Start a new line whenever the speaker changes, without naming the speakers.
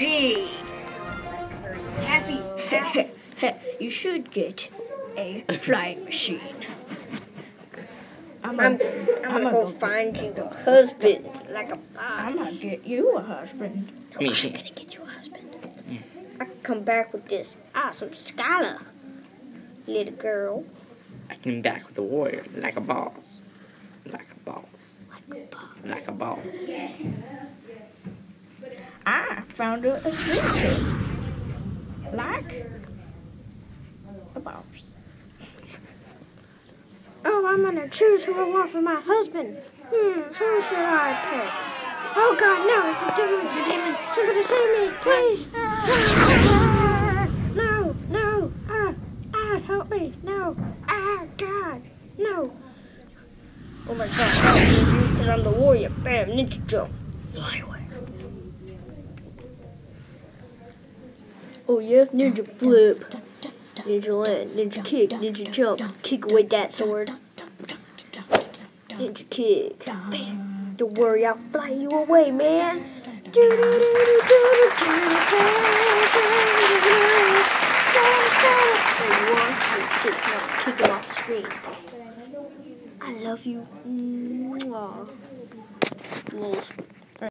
machine. Happy, happy.
you should get a flying machine.
I'm, I'm, I'm, gonna go, find you a husband, like a boss.
I'm gonna get you a husband.
Me. I'm gonna get you a husband. Yeah. I can come back with this awesome scholar, little girl.
I came back with a warrior, like a boss. Like a boss.
Like a boss.
Like a boss.
I found a adventure. Like a boss.
Oh, I'm gonna choose who I want for my husband. Hmm, who should I pick? Oh God, no, it's a demon, it's a demon. Somebody save me, please. No, no, ah, ah, help me, no, ah, God, no. Oh my God, because I'm the warrior. Bam, ninja jump, fly away. Oh yeah, ninja flip. Ninja land, ninja kick, ninja jump, kick away that sword. Ninja kick. Bam. Don't worry, I'll fly you away, man. I love you. Mwah. Lols.